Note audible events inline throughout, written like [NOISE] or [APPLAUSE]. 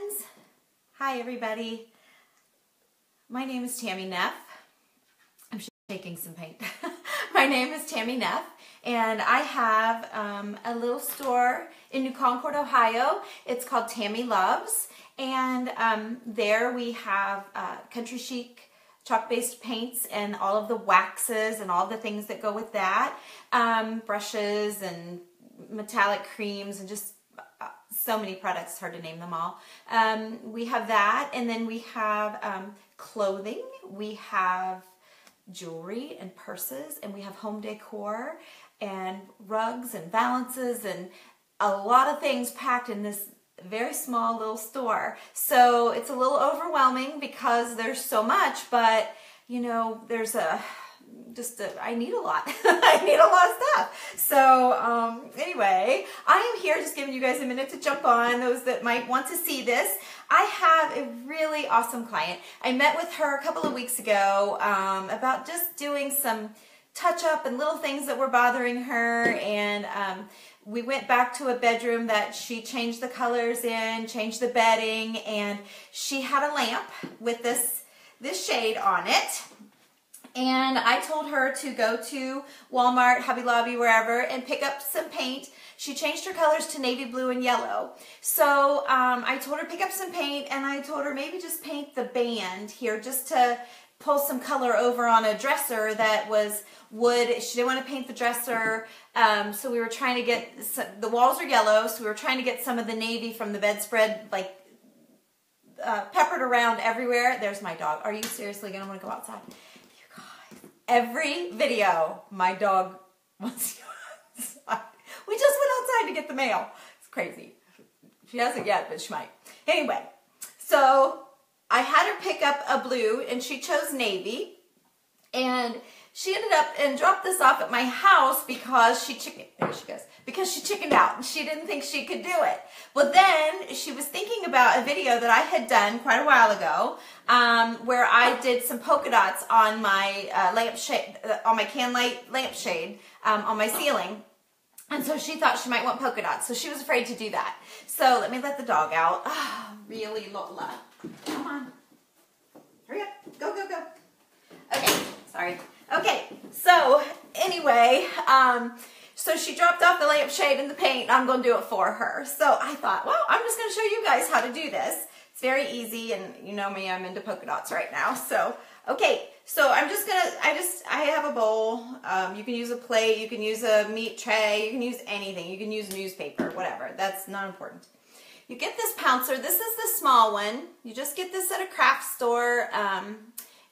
friends. Hi, everybody. My name is Tami Neff. I'm shaking some paint. [LAUGHS] My name is Tami Neff, and I have um, a little store in New Concord, Ohio. It's called Tami Loves, and um, there we have uh, country chic chalk-based paints and all of the waxes and all the things that go with that, um, brushes and metallic creams and just so many products, it's hard to name them all. Um, we have that, and then we have um, clothing, we have jewelry and purses, and we have home decor and rugs and valances and a lot of things packed in this very small little store. So it's a little overwhelming because there's so much, but you know, there's a just a, I need a lot. [LAUGHS] I need a lot of stuff. So um, anyway, I am here just giving you guys a minute to jump on, those that might want to see this. I have a really awesome client. I met with her a couple of weeks ago um, about just doing some touch up and little things that were bothering her and um, we went back to a bedroom that she changed the colors in, changed the bedding, and she had a lamp with this this shade on it and I told her to go to Walmart, Hobby Lobby, wherever, and pick up some paint. She changed her colors to navy blue and yellow. So um, I told her pick up some paint, and I told her maybe just paint the band here just to pull some color over on a dresser that was wood. She didn't want to paint the dresser, um, so we were trying to get, some, the walls are yellow, so we were trying to get some of the navy from the bedspread, like uh, peppered around everywhere. There's my dog. Are you seriously going to want to go outside? Every video, my dog wants to go outside. We just went outside to get the mail. It's crazy. She hasn't yet, but she might. Anyway, so I had her pick up a blue and she chose navy. And she ended up and dropped this off at my house because she chicken there she goes because she chickened out and she didn't think she could do it. Well then she was thinking about a video that i had done quite a while ago um, where i did some polka dots on my uh, lampshade uh, on my can light lampshade um, on my ceiling. And so she thought she might want polka dots so she was afraid to do that. So let me let the dog out. Oh, [SIGHS] really lola. Come on. Hurry up. Go go go. Okay sorry Okay, so anyway, um, so she dropped off the lampshade and the paint. I'm going to do it for her. So I thought, well, I'm just going to show you guys how to do this. It's very easy, and you know me, I'm into polka dots right now. So, okay, so I'm just going to, I just, I have a bowl. Um, you can use a plate, you can use a meat tray, you can use anything. You can use newspaper, whatever. That's not important. You get this pouncer. This is the small one. You just get this at a craft store. Um,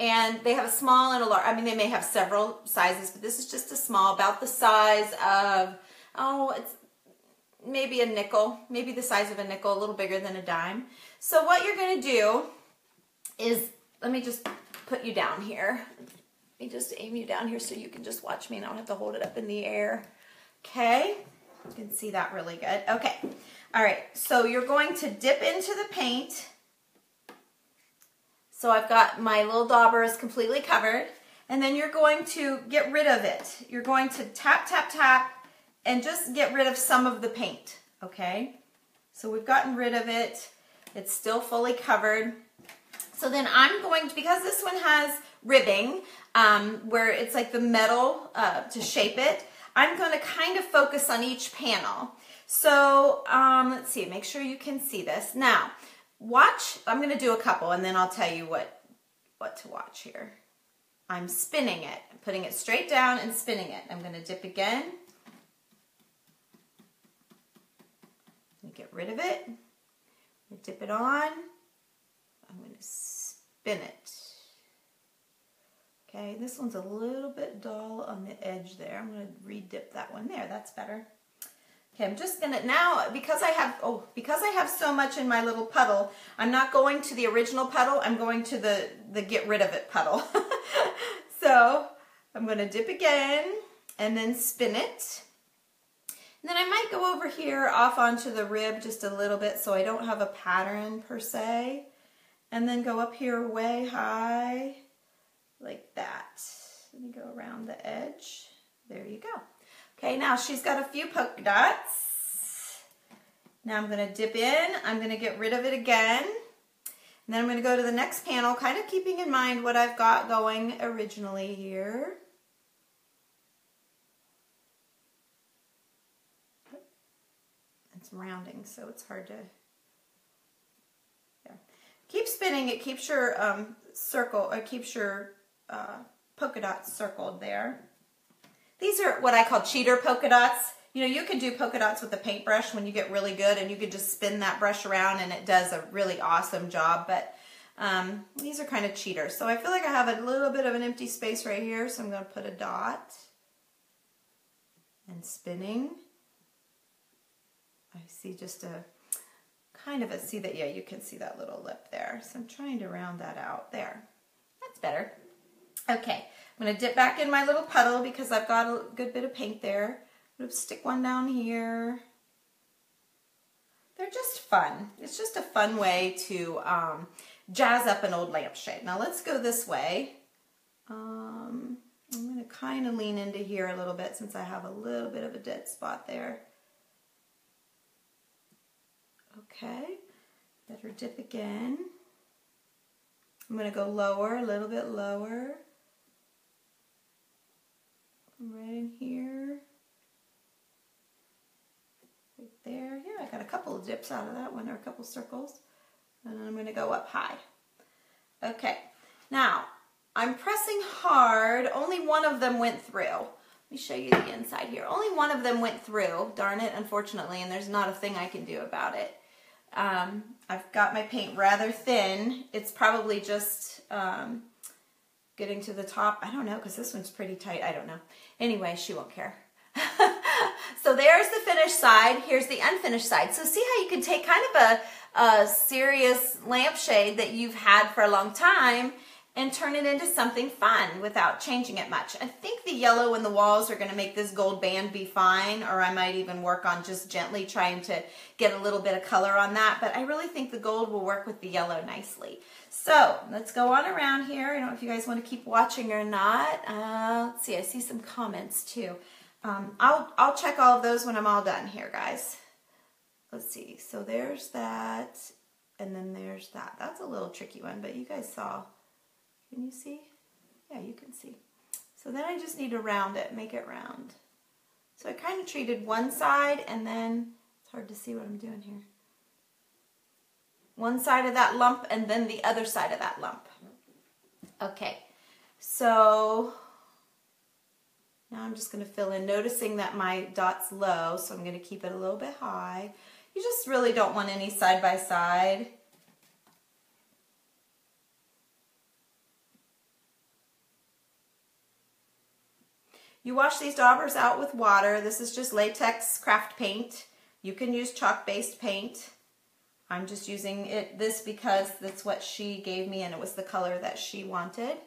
and they have a small and a large. I mean, they may have several sizes, but this is just a small, about the size of, oh, it's maybe a nickel, maybe the size of a nickel, a little bigger than a dime. So what you're going to do is, let me just put you down here. Let me just aim you down here so you can just watch me and I don't have to hold it up in the air. Okay, you can see that really good. Okay, all right, so you're going to dip into the paint so I've got my little daubers completely covered. And then you're going to get rid of it. You're going to tap, tap, tap, and just get rid of some of the paint, okay? So we've gotten rid of it. It's still fully covered. So then I'm going to, because this one has ribbing, um, where it's like the metal uh, to shape it, I'm going to kind of focus on each panel. So um, let's see, make sure you can see this. Now, watch, I'm going to do a couple and then I'll tell you what, what to watch here. I'm spinning it, I'm putting it straight down and spinning it. I'm going to dip again. Get rid of it. Dip it on. I'm going to spin it. Okay, this one's a little bit dull on the edge there. I'm going to re-dip that one there. That's better. Okay, I'm just gonna, now, because I have, oh, because I have so much in my little puddle, I'm not going to the original puddle, I'm going to the, the get rid of it puddle. [LAUGHS] so, I'm gonna dip again, and then spin it. And then I might go over here off onto the rib just a little bit so I don't have a pattern per se. And then go up here way high, like that. Let me go around the edge. There you go. Okay, now she's got a few polka dots. Now I'm going to dip in. I'm going to get rid of it again. And then I'm going to go to the next panel, kind of keeping in mind what I've got going originally here. It's rounding, so it's hard to... Yeah. Keep spinning. It keeps your um, circle, it keeps your uh, polka dots circled there. These are what I call cheater polka dots. You know, you can do polka dots with a paintbrush when you get really good and you can just spin that brush around and it does a really awesome job. But um, these are kind of cheaters. So I feel like I have a little bit of an empty space right here. So I'm going to put a dot and spinning. I see just a kind of a, see that, yeah, you can see that little lip there. So I'm trying to round that out there. That's better. Okay, I'm going to dip back in my little puddle because I've got a good bit of paint there. I'm going to stick one down here. They're just fun. It's just a fun way to um, jazz up an old lampshade. Now let's go this way. Um, I'm going to kind of lean into here a little bit since I have a little bit of a dead spot there. Okay, better dip again. I'm going to go lower, a little bit lower. Right in here. Right there. Yeah, I got a couple of dips out of that one, or a couple circles. And I'm going to go up high. Okay, now I'm pressing hard. Only one of them went through. Let me show you the inside here. Only one of them went through, darn it, unfortunately, and there's not a thing I can do about it. Um, I've got my paint rather thin. It's probably just um, getting to the top. I don't know because this one's pretty tight. I don't know. Anyway, she won't care. [LAUGHS] so there's the finished side. Here's the unfinished side. So see how you can take kind of a, a serious lampshade that you've had for a long time and turn it into something fun without changing it much. I think the yellow in the walls are going to make this gold band be fine, or I might even work on just gently trying to get a little bit of color on that, but I really think the gold will work with the yellow nicely. So let's go on around here. I don't know if you guys want to keep watching or not. Uh, let's see, I see some comments too. Um, I'll, I'll check all of those when I'm all done here, guys. Let's see, so there's that, and then there's that. That's a little tricky one, but you guys saw can you see? Yeah, you can see. So then I just need to round it, make it round. So I kind of treated one side and then, it's hard to see what I'm doing here. One side of that lump and then the other side of that lump. Okay, so now I'm just going to fill in, noticing that my dot's low, so I'm going to keep it a little bit high. You just really don't want any side by side. You wash these daubers out with water. This is just latex craft paint. You can use chalk-based paint. I'm just using it this because that's what she gave me and it was the color that she wanted.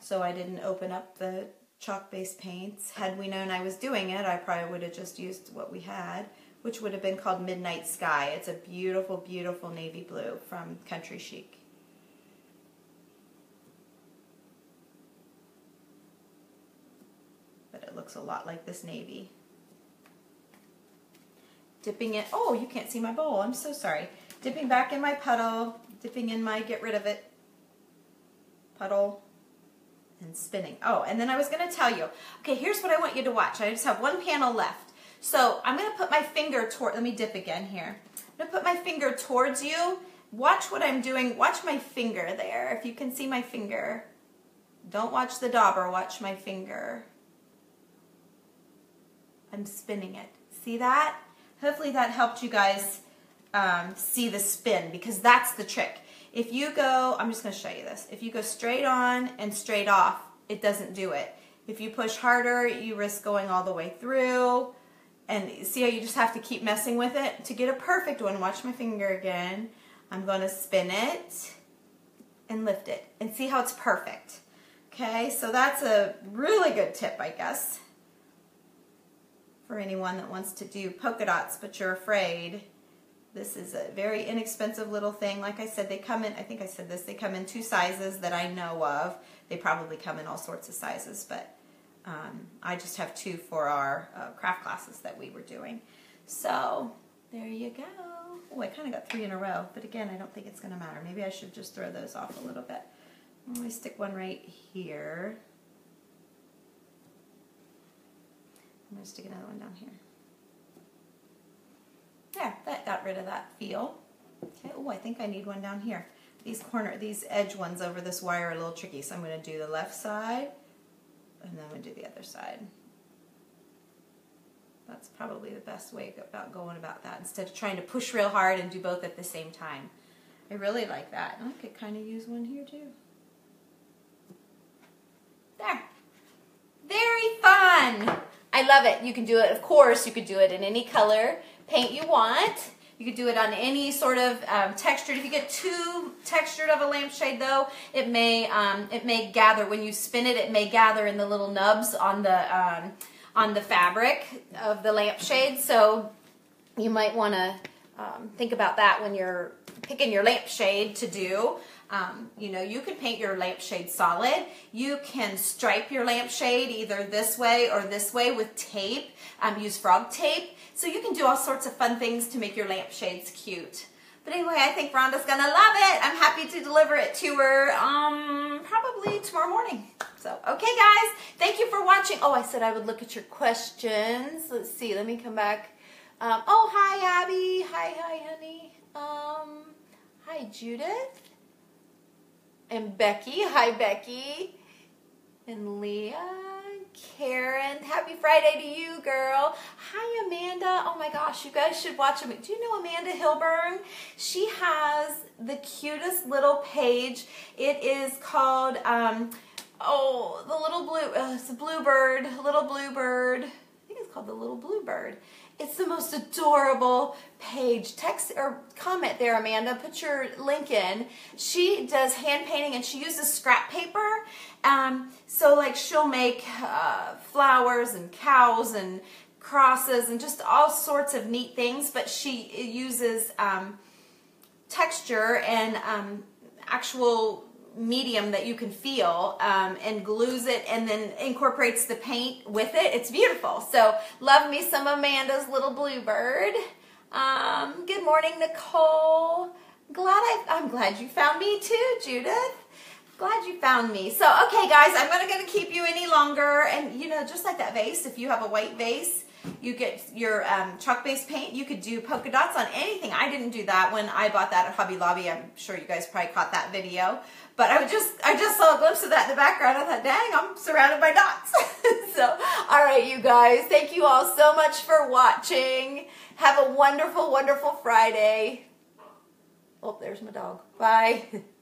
So I didn't open up the chalk-based paints. Had we known I was doing it, I probably would have just used what we had, which would have been called Midnight Sky. It's a beautiful, beautiful navy blue from Country Chic. Looks a lot like this navy. Dipping it, oh, you can't see my bowl, I'm so sorry. Dipping back in my puddle, dipping in my get rid of it puddle, and spinning. Oh, and then I was gonna tell you, okay, here's what I want you to watch. I just have one panel left. So I'm gonna put my finger toward, let me dip again here. I'm gonna put my finger towards you. Watch what I'm doing, watch my finger there, if you can see my finger. Don't watch the dauber, watch my finger. I'm spinning it. See that? Hopefully that helped you guys um, see the spin because that's the trick. If you go, I'm just going to show you this. If you go straight on and straight off, it doesn't do it. If you push harder, you risk going all the way through. And see how you just have to keep messing with it? To get a perfect one, watch my finger again. I'm going to spin it and lift it and see how it's perfect. Okay, so that's a really good tip, I guess for anyone that wants to do polka dots but you're afraid. This is a very inexpensive little thing. Like I said, they come in, I think I said this, they come in two sizes that I know of. They probably come in all sorts of sizes, but um, I just have two for our uh, craft classes that we were doing. So There you go. Oh, I kind of got three in a row, but again, I don't think it's going to matter. Maybe I should just throw those off a little bit. Let me stick one right here. I'm going to stick another one down here. There, that got rid of that feel. Okay, oh, I think I need one down here. These corner, these edge ones over this wire are a little tricky, so I'm going to do the left side, and then I'm going to do the other side. That's probably the best way about going about that, instead of trying to push real hard and do both at the same time. I really like that. I could kind of use one here too. There. Very fun. I love it. You can do it, of course, you could do it in any color paint you want. You could do it on any sort of um, textured. If you get too textured of a lampshade, though, it may um, it may gather when you spin it. It may gather in the little nubs on the um, on the fabric of the lampshade. So you might want to um, think about that when you're picking your lampshade to do. Um, you know, you can paint your lampshade solid. You can stripe your lampshade either this way or this way with tape. Um, use frog tape. So you can do all sorts of fun things to make your lampshades cute. But anyway, I think Rhonda's gonna love it. I'm happy to deliver it to her um, probably tomorrow morning. So, okay guys, thank you for watching. Oh, I said I would look at your questions. Let's see, let me come back. Um, oh, hi Abby. Hi, hi honey. Um, hi Judith and Becky. Hi, Becky. And Leah. Karen. Happy Friday to you, girl. Hi, Amanda. Oh my gosh, you guys should watch them. Do you know Amanda Hilburn? She has the cutest little page. It is called, um, oh, the little blue, uh, it's a bluebird, little bluebird. I think it's called the little bluebird. It's the most adorable page. Text or comment there, Amanda. Put your link in. She does hand painting and she uses scrap paper. Um, so like she'll make uh, flowers and cows and crosses and just all sorts of neat things, but she uses um, texture and um, actual medium that you can feel um, and glues it and then incorporates the paint with it. It's beautiful. So love me some Amanda's little bluebird. Um, good morning, Nicole. Glad I, I'm glad you found me too, Judith. Glad you found me. So, okay, guys, I'm not going to keep you any longer. And, you know, just like that vase, if you have a white vase, you get your um, chalk-based paint. You could do polka dots on anything. I didn't do that when I bought that at Hobby Lobby. I'm sure you guys probably caught that video. But I just I just saw a glimpse of that in the background. I thought, dang, I'm surrounded by dots. [LAUGHS] so, all right, you guys. Thank you all so much for watching. Have a wonderful, wonderful Friday. Oh, there's my dog. Bye. [LAUGHS]